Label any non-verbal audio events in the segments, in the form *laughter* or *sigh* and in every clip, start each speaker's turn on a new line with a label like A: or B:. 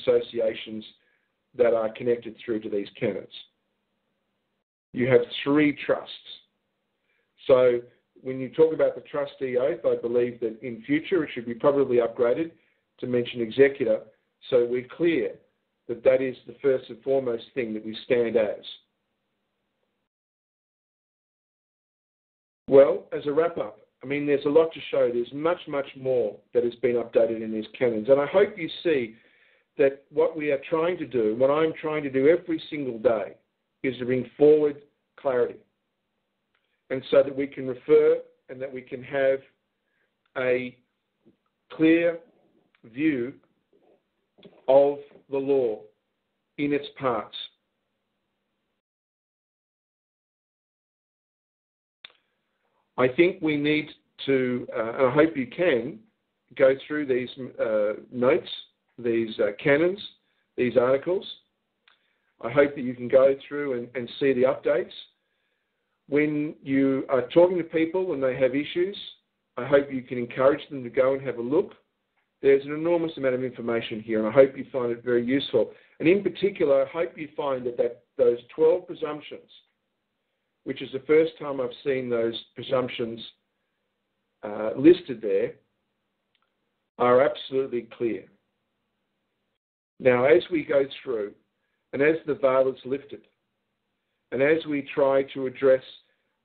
A: associations that are connected through to these canons. You have three trusts. So when you talk about the trustee oath, I believe that in future it should be probably upgraded to mention executor so we're clear that that is the first and foremost thing that we stand as. Well, as a wrap up, I mean, there's a lot to show. There's much, much more that has been updated in these canons. And I hope you see that what we are trying to do, what I'm trying to do every single day, is to bring forward clarity. And so that we can refer and that we can have a clear view of the law in its parts. I think we need to, uh, and I hope you can, go through these uh, notes, these uh, canons, these articles. I hope that you can go through and, and see the updates. When you are talking to people and they have issues, I hope you can encourage them to go and have a look. There's an enormous amount of information here, and I hope you find it very useful. And in particular, I hope you find that, that those 12 presumptions which is the first time I've seen those presumptions uh, listed there, are absolutely clear. Now, as we go through, and as the veil is lifted, and as we try to address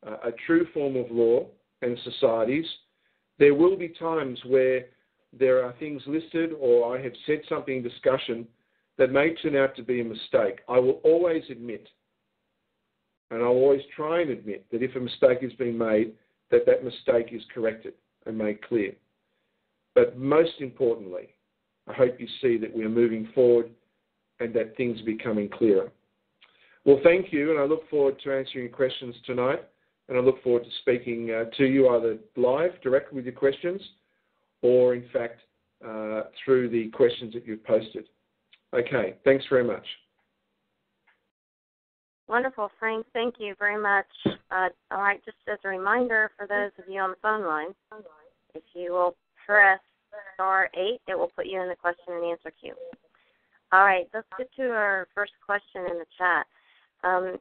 A: uh, a true form of law and societies, there will be times where there are things listed or I have said something in discussion that may turn out to be a mistake. I will always admit and I'll always try and admit that if a mistake has been made, that that mistake is corrected and made clear. But most importantly, I hope you see that we are moving forward and that things are becoming clearer. Well, thank you, and I look forward to answering your questions tonight. And I look forward to speaking uh, to you either live, directly with your questions, or in fact uh, through the questions that you've posted. Okay, thanks very much.
B: Wonderful, Frank. Thank you very much. Uh, all right, just as a reminder for those of you on the phone line, if you will press star eight, it will put you in the question and answer queue. All right, let's get to our first question in the chat. Um,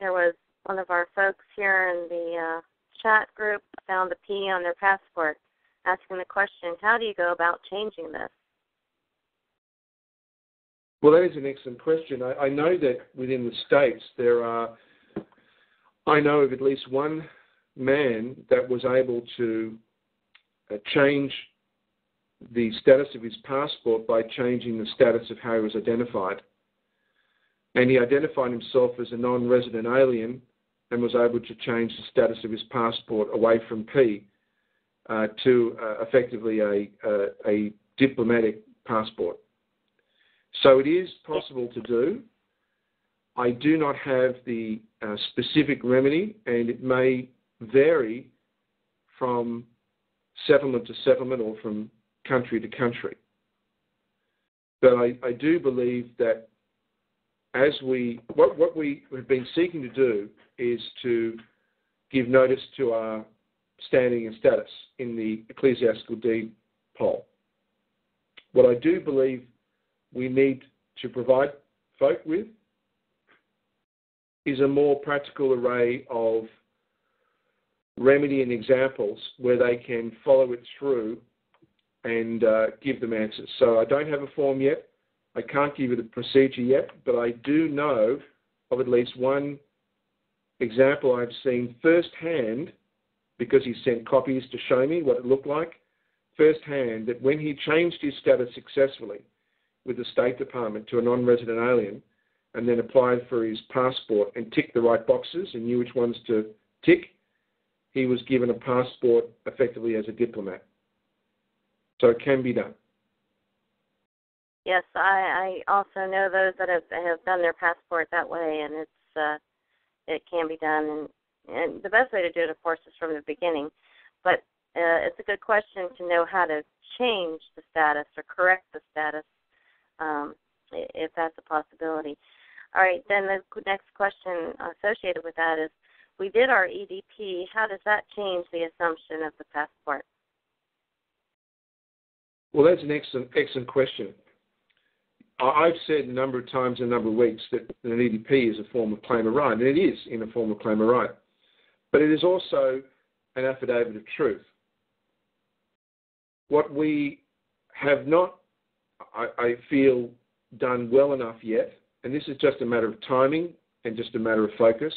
B: there was one of our folks here in the uh, chat group found a P on their passport, asking the question, "How do you go about changing this?"
A: Well, that is an excellent question. I, I know that within the states there are, I know of at least one man that was able to uh, change the status of his passport by changing the status of how he was identified. And he identified himself as a non resident alien and was able to change the status of his passport away from P uh, to uh, effectively a, a, a diplomatic passport. So it is possible to do. I do not have the uh, specific remedy, and it may vary from settlement to settlement or from country to country. But I, I do believe that as we, what, what we have been seeking to do is to give notice to our standing and status in the ecclesiastical deed poll. What I do believe we need to provide folk with is a more practical array of remedy and examples where they can follow it through and uh, give them answers. So I don't have a form yet. I can't give you the procedure yet, but I do know of at least one example I've seen firsthand because he sent copies to show me what it looked like firsthand that when he changed his status successfully, with the State Department to a non resident alien and then applied for his passport and ticked the right boxes and knew which ones to tick, he was given a passport effectively as a diplomat. So it can be done.
B: Yes, I, I also know those that have have done their passport that way, and it's uh, it can be done. And, and the best way to do it, of course, is from the beginning. But uh, it's a good question to know how to change the status or correct the status um, if that's a possibility. All right, then the next question associated with that is we did our EDP. How does that change the assumption of the passport?
A: Well, that's an excellent, excellent question. I've said a number of times, in a number of weeks, that an EDP is a form of claim of right, and it is in a form of claim of right. But it is also an affidavit of truth. What we have not, I, I feel, done well enough yet, and this is just a matter of timing and just a matter of focus,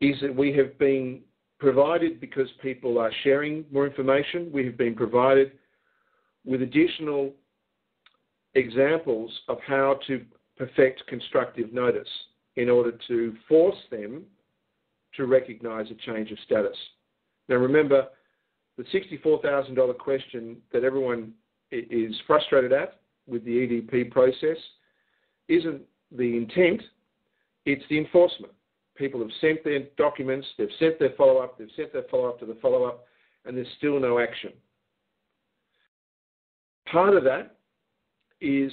A: is that we have been provided because people are sharing more information, we have been provided with additional examples of how to perfect constructive notice in order to force them to recognise a change of status. Now, remember, the $64,000 question that everyone is frustrated at with the EDP process isn't the intent, it's the enforcement. People have sent their documents, they've sent their follow up, they've sent their follow up to the follow up, and there's still no action. Part of that is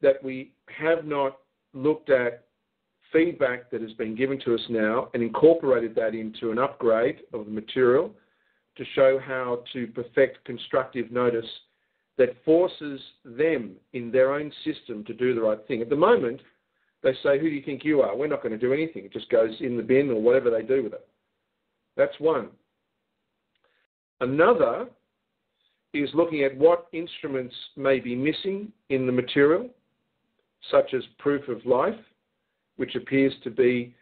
A: that we have not looked at feedback that has been given to us now and incorporated that into an upgrade of the material to show how to perfect constructive notice that forces them in their own system to do the right thing. At the moment, they say, Who do you think you are? We're not going to do anything. It just goes in the bin or whatever they do with it. That's one. Another is looking at what instruments may be missing in the material, such as proof of life, which appears to be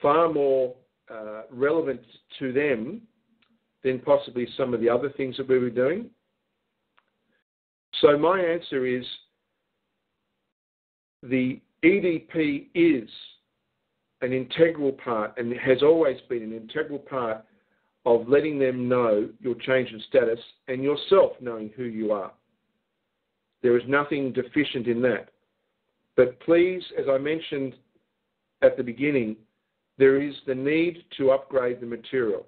A: far more uh, relevant to them than possibly some of the other things that we were doing. So, my answer is the EDP is an integral part and has always been an integral part of letting them know your change in status and yourself knowing who you are. There is nothing deficient in that. But please, as I mentioned at the beginning, there is the need to upgrade the material.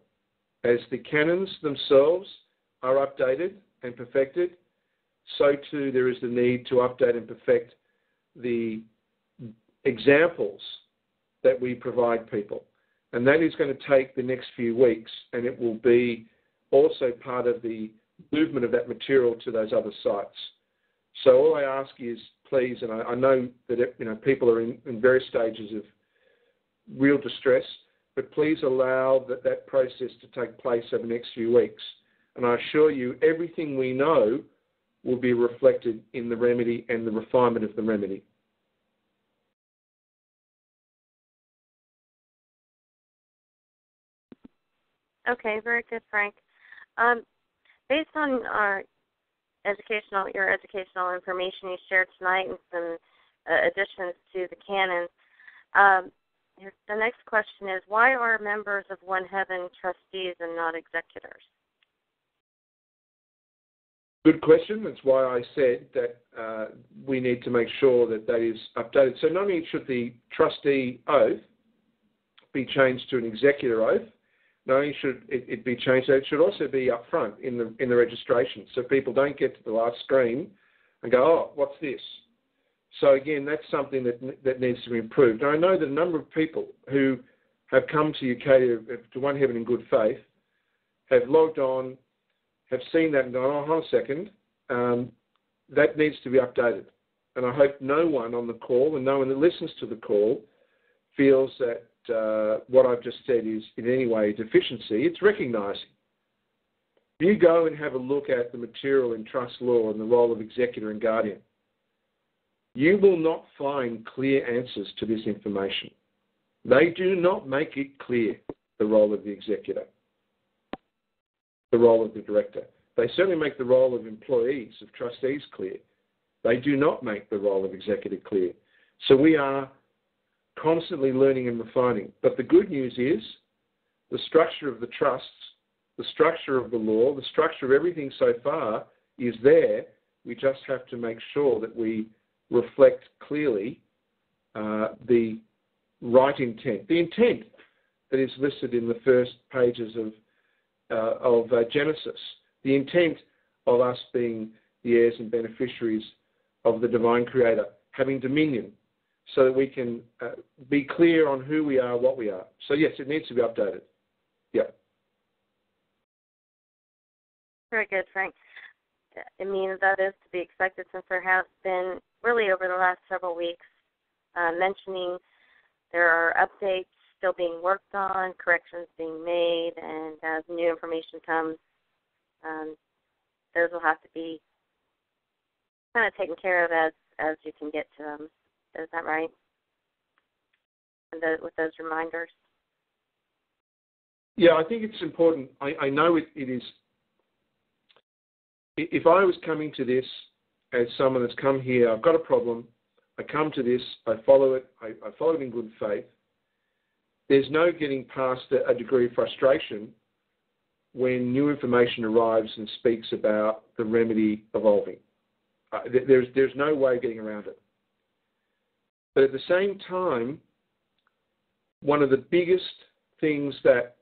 A: As the canons themselves are updated and perfected, so too there is the need to update and perfect the examples that we provide people. And that is going to take the next few weeks, and it will be also part of the movement of that material to those other sites. So all I ask is, please, and I, I know that it, you know people are in, in, various stages of real distress, but please allow that, that process to take place over the next few weeks. And I assure you, everything we know will be reflected in the remedy and the refinement of the remedy.
B: Okay, very good, Frank. Um, based on our educational, your educational information you shared tonight, and some uh, additions to the canon, um, the next question is: Why are members of One Heaven trustees and not executors?
A: Good question. That's why I said that uh, we need to make sure that that is updated. So not only should the trustee oath be changed to an executor oath, only should it, it be changed, it should also be up front in the in the registration, so people don't get to the last screen and go, "Oh, what's this?" So again, that's something that that needs to be improved. I know that a number of people who have come to UK to, to One Heaven in good faith have logged on, have seen that and gone, "Oh, hold on a second, um, that needs to be updated." And I hope no one on the call and no one that listens to the call feels that Uh, what I've just said is in any way a deficiency, it's recognising. You go and have a look at the material in trust law and the role of executor and guardian. You will not find clear answers to this information. They do not make it clear the role of the executor, the role of the director. They certainly make the role of employees, of trustees clear. They do not make the role of executor clear. So we are constantly learning and refining. But the good news is the structure of the trusts, the structure of the law, the structure of everything so far is there. We just have to make sure that we reflect clearly uh, the right intent, the intent that is listed in the first pages of, uh, of uh, Genesis, the intent of us being the heirs and beneficiaries of the divine creator, having dominion, so that we can uh, be clear on who we are, what we are. So yes, it needs to be updated. Yeah.
B: Very good, Frank. I mean, that is to be expected since there have been really over the last several weeks, uh, mentioning there are updates still being worked on, corrections being made, and as new information comes, um, those will have to be kind of taken care of as as you can get to them. Is that right? The, with those reminders.
A: Yeah, I think it's important. I, I know it, it is. If I was coming to this as someone that's come here, I've got a problem. I come to this, I follow it, I, I follow it in good faith. There's no getting past a, a degree of frustration when new information arrives and speaks about the remedy evolving. Uh, there's, there's no way of getting around it. But at the same time, one of the biggest things that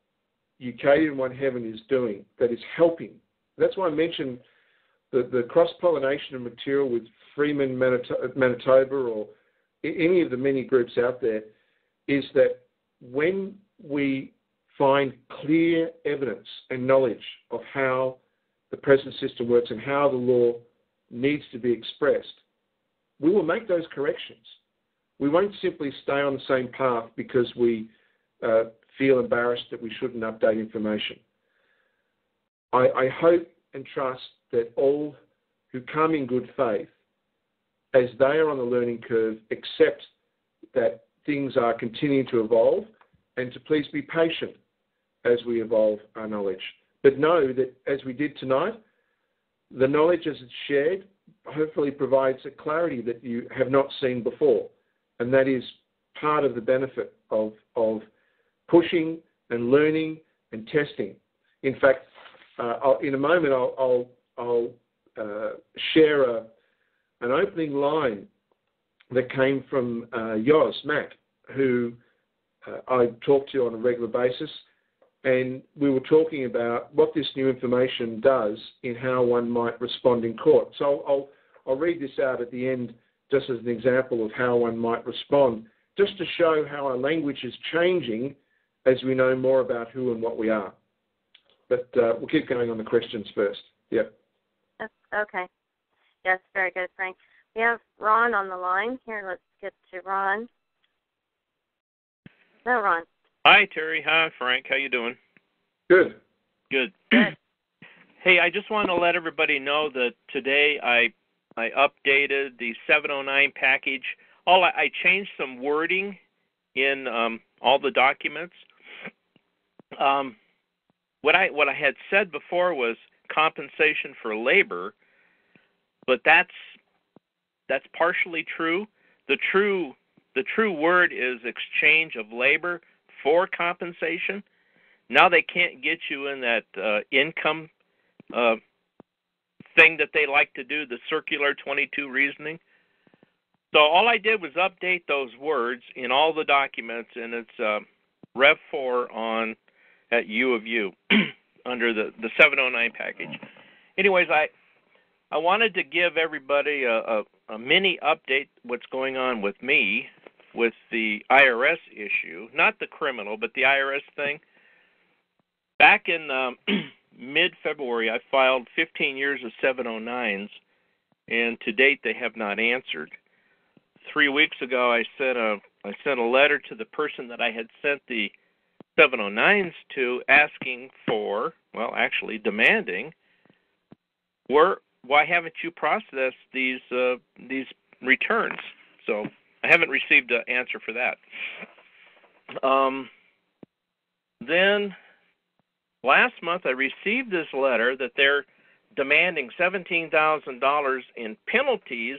A: Ucadian One Heaven is doing that is helping, that's why I mentioned the, the cross pollination of material with Freeman Manitoba or any of the many groups out there, is that when we find clear evidence and knowledge of how the present system works and how the law needs to be expressed, we will make those corrections. We won't simply stay on the same path because we uh, feel embarrassed that we shouldn't update information. I, I hope and trust that all who come in good faith, as they are on the learning curve, accept that things are continuing to evolve and to please be patient as we evolve our knowledge. But know that as we did tonight, the knowledge as it's shared hopefully provides a clarity that you have not seen before. And that is part of the benefit of, of pushing and learning and testing. In fact, uh, in a moment, I'll, I'll, I'll uh, share a, an opening line that came from uh, Yoz Matt, who uh, I talk to on a regular basis and we were talking about what this new information does in how one might respond in court. So I'll, I'll read this out at the end just as an example of how one might respond, just to show how our language is changing as we know more about who and what we are. But uh, we'll keep going on the questions first. Yep.
B: Okay. Yes, very good, Frank. We have Ron on the line. Here, let's get to Ron. No, Ron.
C: Hi, Terry. Hi, Frank. How you doing?
A: Good.
C: Good. *clears throat* hey, I just want to let everybody know that today I I updated the 709 package. All I, I changed some wording in um, all the documents. Um, what I what I had said before was compensation for labor, but that's that's partially true. The true the true word is exchange of labor for compensation. Now they can't get you in that uh, income uh, thing that they like to do, the circular 22 reasoning. So all I did was update those words in all the documents, and it's uh, Rev 4 on at U of U *clears throat* under the the 709 package. Anyways, I I wanted to give everybody a, a, a mini update what's going on with me with the IRS issue, not the criminal, but the IRS thing. Back in um, *clears throat* mid February, I filed 15 years of 709s, and to date they have not answered. Three weeks ago, I sent a I sent a letter to the person that I had sent the 709s to, asking for, well, actually demanding, where why haven't you processed these uh, these returns? So I haven't received an answer for that. Um, then last month I received this letter that they're demanding $17,000 in penalties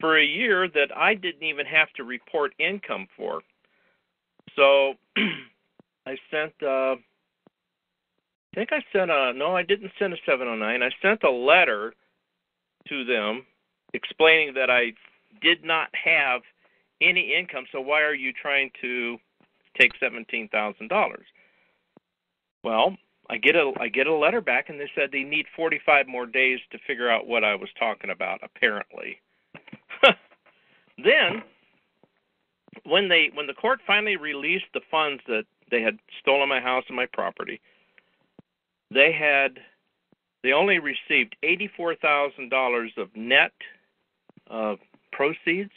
C: for a year that I didn't even have to report income for. So *clears throat* I sent uh I think I sent a no, I didn't send a 709. I sent a letter to them explaining that I did not have any income. So why are you trying to take seventeen thousand dollars? Well, I get a I get a letter back, and they said they need forty five more days to figure out what I was talking about. Apparently, *laughs* then when they when the court finally released the funds that they had stolen my house and my property, they had they only received eighty four thousand dollars of net uh, proceeds